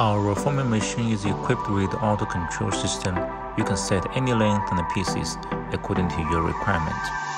Our roll forming machine is equipped with auto control system. You can set any length and pieces according to your requirement.